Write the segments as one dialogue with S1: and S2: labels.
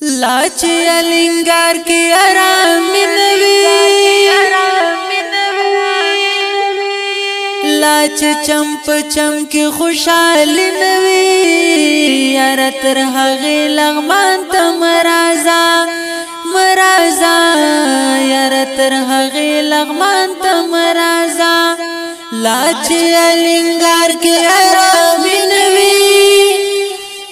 S1: لاچ الینګار کې آرام منوي لاچ چمپ چم کې خوشحال نوي یار تر هغه لغمان ته مرزا مرزا یار تر هغه لغمان ته مرزا لاچ الینګار کې آرام منوي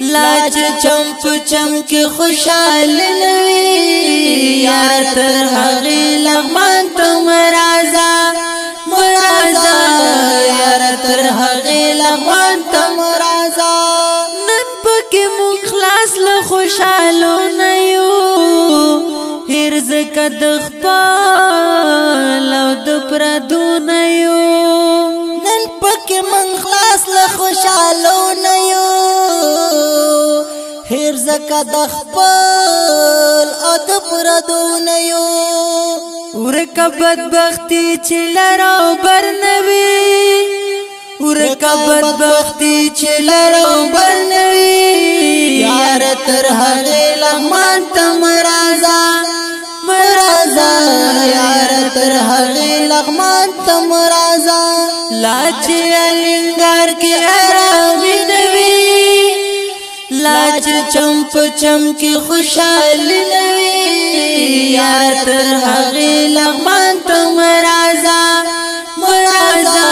S1: لا چې چم په چم کې خوشاله نوي یار تر هغه لغمان ته مرزا مرزا یار تر هغه لغمان ته مرزا نن پکې مخلص له خوشاله نه یو هر زکه د خپل او د پردو نه یو نن پکې مخلص له خوشاله نه زکه د خپل ادب ردونه یو ورکه بدبختی چې لراو برنوي ورکه بدبختی چې لراو برنوي یار تر هغه لمن تمرازا مرازا یار تر هغه لغمان تمرازا لا چې لنګار کې راوي نوي لا چې چم په چم کې خوشاله نوي یار تر هغه لغمان ته مرزا مرزا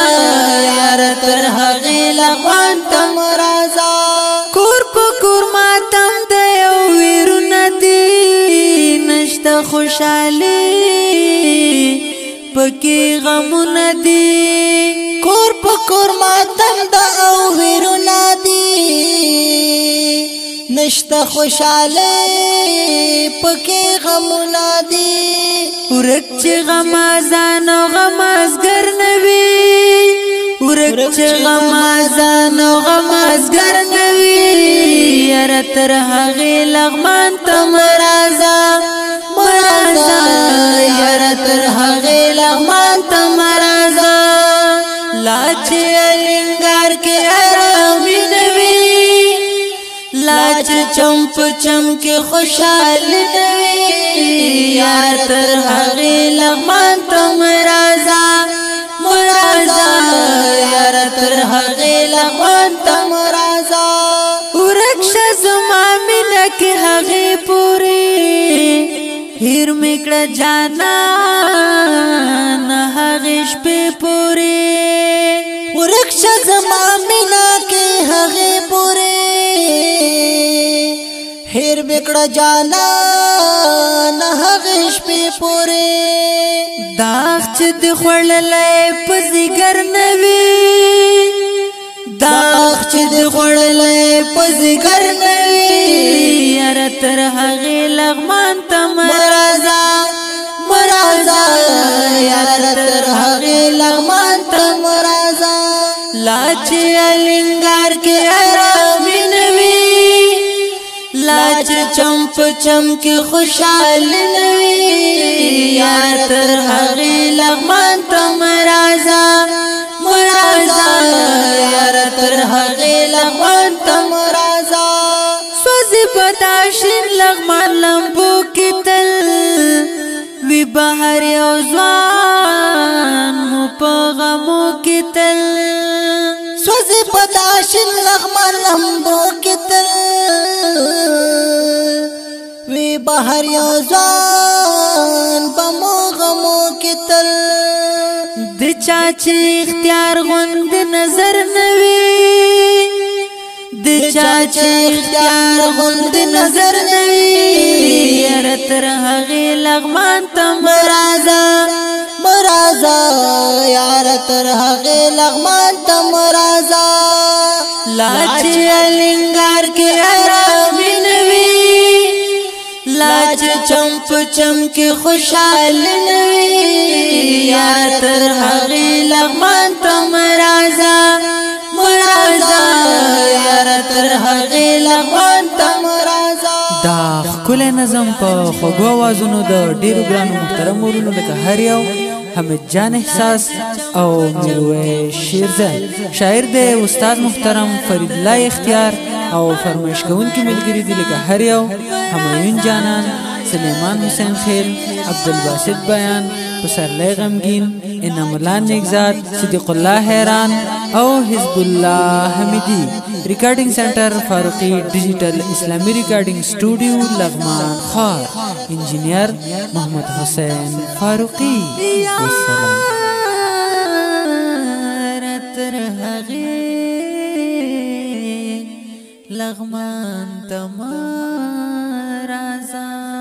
S1: یار تر هغه لغمان ته مرزا کور په کور ماتم د یو ویرو ندی نشته خوشاله پکې غم ندی کور په کور ماتم د او نشته خوشاله پکې غمونه دي ورک چې غمازان او غمازګر نوي ورک چې غمازان او غمازګر نوي یار تر هغه لغمان تم رازا مرزا یار تر هغه لغمان تم رازا لا چې لنګار کې لا چې چمپ چمک خوشحال نوي یار تر هغه لمن تم رضا مرزا یار تر هغه لمن تم رضا ورخص زما مینه کې هغه پوری هیر میکړه جانا نه هغه شپې پوری ورخص زما مینه کې هغه پوری هیر بکړه جانا نه هغه شپې پورې داغ چې د خړلې په زیګر نوي داغ چې د خړلې په زیګر نوي یار تر هغه لغمان تم مرزا مرزا یار تر هغه لغمان تم مرزا لا چې الینګار کې عربي لا چې چم په چم کې خوشاله نوي یا تر هغه لغمان تم رازا مرازا یا تر هغه لغمان تم رازا سوزي پتا شین لغمان لمبو کې تل وی بهر یو ځوان مو په غمو کې تل سوزي پتا شین لغمان لمبو بهر یو ځان په مو غمو کې تل د چا چې اختیار غوند نظر نوي د چا چې اختیار غوند نظر نوي ير تر هغه لغمان تم رازا مرازا ير تر هغه لغمان تم رازا لا چې لنګار کې ارامي لا چې چمپ چمک خوشحال نوي یا تر هغه لغمان تم رازا مرزا یا تر هغه لغمان تم رازا
S2: دا خل نظم په خوګو وازونو د ډیرو ګرانو محترم ورونو لکه هر یو حمید جان احساس او میروي شیرزه شاعر د استاد محترم فرید الله اختیار او فرمایش کوونکی ملګری دی لکه هر یو همایون جانان سلیمان حسین خیل عبدالباسط بیان پسرلی غمگین انعام الله نگزاد صدیق الله حیران او حزب الله حمیدی ریکارډینګ سنټر فاروقی ډیجیټل اسلامي ریکارډینګ سټوډیو لغمان خار انجینر محمد حسین فاروقی والسلام
S1: لغمان تمام رازان